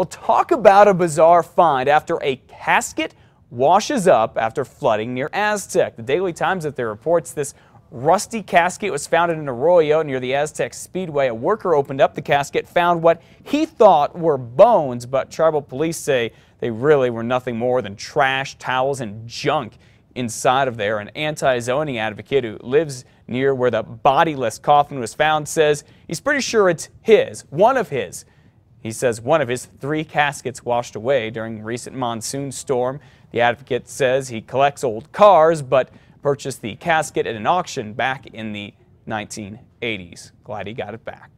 Well, talk about a bizarre find after a casket washes up after flooding near Aztec. The Daily Times at their reports this rusty casket was found in an arroyo near the Aztec Speedway. A worker opened up the casket, found what he thought were bones, but tribal police say they really were nothing more than trash, towels, and junk inside of there. An anti-zoning advocate who lives near where the bodiless coffin was found says he's pretty sure it's his, one of his. He says one of his three caskets washed away during recent monsoon storm. The advocate says he collects old cars, but purchased the casket at an auction back in the 1980s. Glad he got it back.